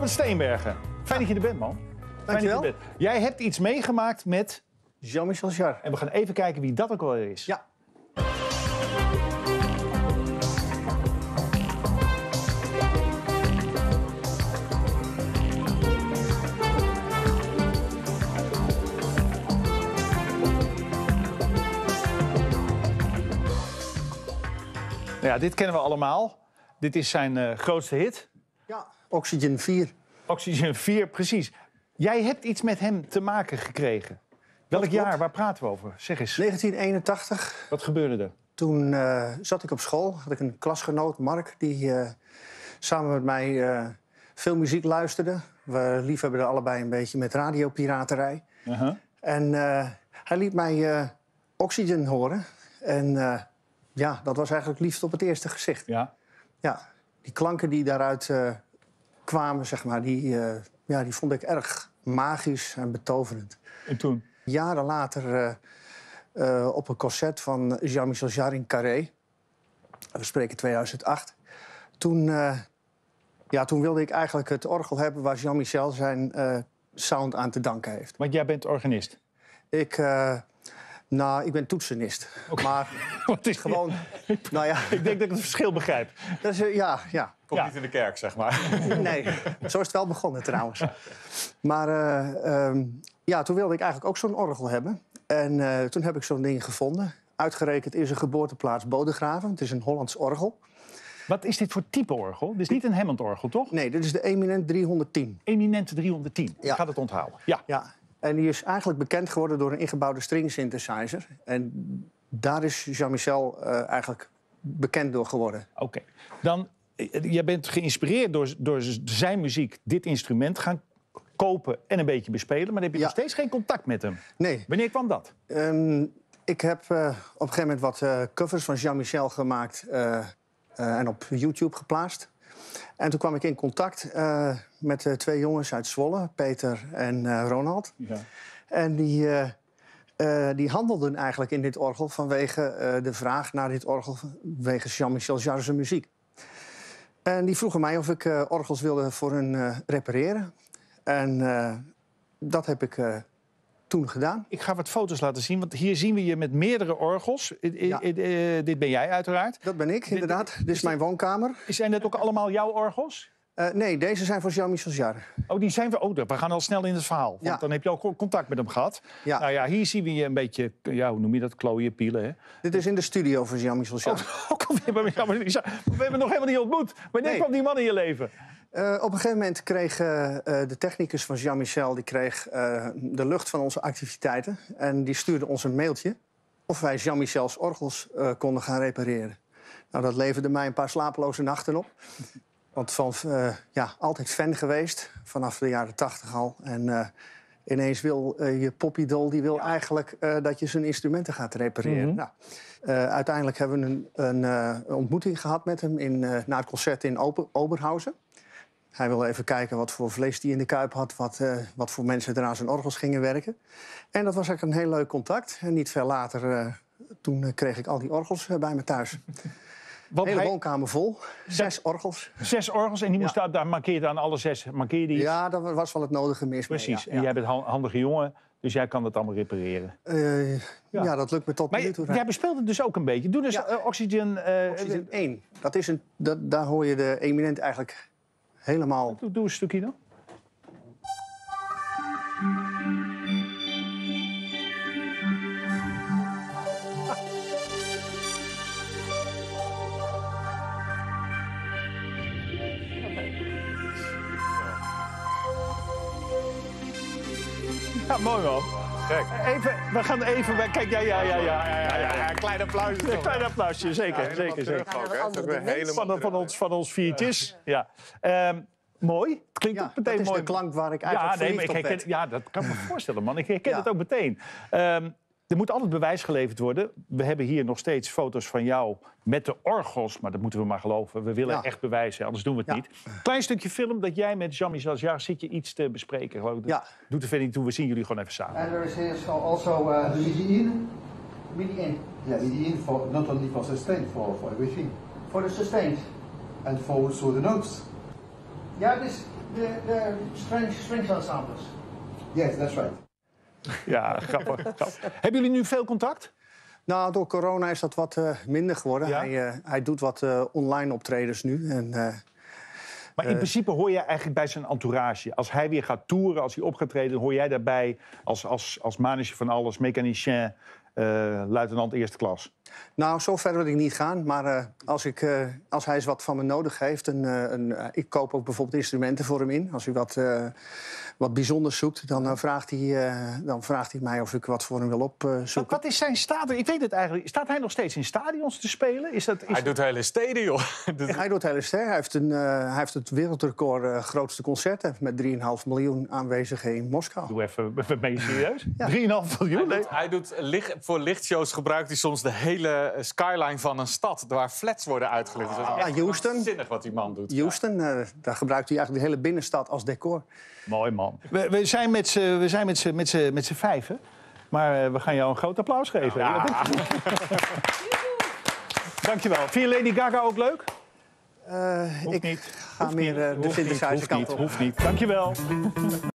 Albert Steenbergen, fijn dat je er bent, man. Fijn dat je er bent. Jij hebt iets meegemaakt met... Jean-Michel Jarre. En we gaan even kijken wie dat ook alweer is. Ja. Nou ja, dit kennen we allemaal. Dit is zijn eh, grootste hit. ja. Oxygen 4. Oxygen 4, precies. Jij hebt iets met hem te maken gekregen. Welk klopt. jaar? Waar praten we over? Zeg eens. 1981. Wat gebeurde er? Toen eh, zat ik op school. Had ik een klasgenoot, Mark, die eh, samen met mij eh, veel muziek luisterde. We liefhebben allebei een beetje met radiopiraterij. Uh-huh. En hij liet mij Oxygen horen. En ja, dat was eigenlijk liefst op het eerste gezicht. Ja. Ja, die klanken die daaruit kwamen, zeg maar, die, eh, ja, die vond ik erg magisch en betoverend. En toen? Jaren later eh, eh, op een concert van Jean-Michel Jarre in Carré. We spreken 2008. Toen, ja, toen wilde ik eigenlijk het orgel hebben waar Jean-Michel zijn sound aan te danken heeft. Want jij bent organist. Ik, nou, ik ben toetsenist. Maar Wat is gewoon, nou ja, Ik denk dat ik het verschil begrijp. dat is, eh, ja, ja. Komt Ja. niet in de kerk, zeg maar. Nee, zo is het wel begonnen trouwens. Maar eh, ehm, ja, toen wilde ik eigenlijk ook zo'n orgel hebben. En eh, toen heb ik zo'n ding gevonden. Uitgerekend in zijn geboorteplaats Bodegraven. Het is een Hollands orgel. Wat is dit voor type orgel? Dit is niet een Hammond-orgel, toch? Nee, dit is de Eminent 310. Eminent 310. Ja. Ik ga het onthouden. Ja. Ja, en die is eigenlijk bekend geworden door een ingebouwde string synthesizer. En daar is Jean-Michel eh, eigenlijk bekend door geworden. Oké. Dan, eh, jij bent geïnspireerd door, door zijn muziek dit instrument gaan kopen en een beetje bespelen. Maar dan heb je Ja. nog steeds geen contact met hem. Nee, Wanneer kwam dat? Ehm, ik heb eh, op een gegeven moment wat eh, covers van Jean-Michel gemaakt en op YouTube geplaatst. En toen kwam ik in contact eh, met eh, twee jongens uit Zwolle, Peter en eh, Ronald. Ja. En die, die handelden eigenlijk in dit orgel vanwege de vraag naar dit orgel, vanwege Jean-Michel Jarre's muziek. En die vroegen mij of ik orgels wilde voor hun repareren. En dat heb ik toen gedaan. Ik ga wat foto's laten zien, want hier zien we je met meerdere orgels. I- i- Ja. i- eh, dit ben jij uiteraard. Dat ben ik, inderdaad. Dit is mijn woonkamer. Zijn dat ook allemaal jouw orgels? Eh, nee, deze zijn van Jean-Michel Jarre. Oh, die zijn we. Oh, we gaan al snel in het verhaal. Want Ja. dan heb je al contact met hem gehad. Ja. Nou ja, hier zien we je een beetje, ja, hoe noem je dat? Klooien, pielen. Hè? Dit is in de studio van Jean-Michel Jarre. Bij mij. We hebben hem nog helemaal niet ontmoet. Wanneer Nee. kwam die man in je leven? Eh, op een gegeven moment kreeg eh, de technicus van Jean-Michel... die kreeg eh, de lucht van onze activiteiten. En die stuurde ons een mailtje... of wij Jean-Michel's orgels konden gaan repareren. Nou, dat leverde mij een paar slapeloze nachten op. Want van, ja, altijd fan geweest, vanaf de jaren tachtig al. En ineens wil je poppydol, die wil eigenlijk dat je zijn instrumenten gaat repareren. Mhm. nou, uiteindelijk hebben we een, een ontmoeting gehad met hem in, na het concert in Ober- Oberhausen. Hij wilde even kijken wat voor vlees hij in de kuip had, wat, eh, wat voor mensen er aan zijn orgels gingen werken. En dat was eigenlijk een heel leuk contact. En niet veel later, eh, toen eh, kreeg ik al die orgels bij me thuis. Want Hele hij, woonkamer vol, zes orgels. zes orgels en die moest Ja. daar, daar markeerde aan alle zes. Markeerde je iets? Ja, daar was wel het nodige mis mee, Precies. ja. En jij bent een handige jongen, dus jij kan dat allemaal repareren. Ja. ja. dat lukt me tot Maar nu toe. jij bespeelt het dus ook een beetje. Doe dus Oxygen. eh, Oxygen 1, dat is een, dat, daar hoor je de eminent eigenlijk helemaal... doe, doe een stukje dan. Ja, mooi man. Kijk. Even, we gaan even. Kijk, ja, ja, ja, ja. ja, ja, ja, ja. klein applaus. Een klein applausje, zeker. zeker, zeker. Van, van, ons, van ons viertjes. Ja. Ehm, mooi. Het klinkt Ja, ook dat meteen is mooi. de klank waar ik ja, eigenlijk nee, maar verliefd ik herken, ja, dat kan ik me voorstellen, man. Ik herken Ja. het ook meteen. Ehm, er moet altijd bewijs geleverd worden. We hebben hier nog steeds foto's van jou met de orgels. Maar dat moeten we maar geloven. We willen Ja. echt bewijzen, anders doen we het Ja. niet. Klein stukje film dat jij met Jean-Michel Jarre zit je iets te bespreken. Gewoon, Ja. Doet er verder niet toe, we zien jullie gewoon even samen. And there is also uh, in. MIDI in. Yeah, MIDI in for not only for sustain, for, for everything. Voor de sustained. And for also the notes. Ja, dus The, the French strings ensembles. Yes, that's right. Ja, grappig. grappig. Hebben jullie nu veel contact? Nou, door corona is dat wat eh, minder geworden. Ja? Hij, eh, hij doet wat eh, online optredens nu. En, eh, Maar in principe hoor jij eigenlijk bij zijn entourage. Als hij weer gaat toeren, als hij op gaat treden... hoor jij daarbij als, als, als manager van alles, mechanicien... eh, luitenant eerste klas. nou, zover wil ik niet gaan. Maar eh, als, ik, eh, als hij eens wat van me nodig heeft... En, ik koop ook bijvoorbeeld instrumenten voor hem in. Als hij wat, eh, wat bijzonders zoekt, dan, eh, vraagt hij, eh, dan vraagt hij mij of ik wat voor hem wil Wat, opzoeken. wat is zijn status? Ik weet het eigenlijk. Staat hij nog steeds in stadions te spelen? Is dat, is Hij doet hele steden, joh. Hij doet hele ster. Hij heeft, een, eh, hij heeft het wereldrecord eh, grootste concert hè, met 3,5 miljoen aanwezigen in Moskou. Doe even, even ben je serieus? 3,5 Hij miljoen? Doet, hij doet licht, voor lichtshows gebruikt hij soms de hele skyline van een stad... waar flats worden uitgelicht. Dus dat is echt Ja, Houston. Zinnig wat die man doet. Houston, eh, daar gebruikt hij eigenlijk de hele binnenstad als decor. Mooi man. We, we zijn met z'n- we zijn met z'n- met z'n- met z'n vijven. Maar eh, we gaan jou een groot applaus geven. Ja. Dankjewel. Vind je Lady Gaga ook leuk? Eh, Hoeft ik niet. ga Hoeft meer niet. eh, de synthesizer kant niet. op. Hoeft niet. Dankjewel.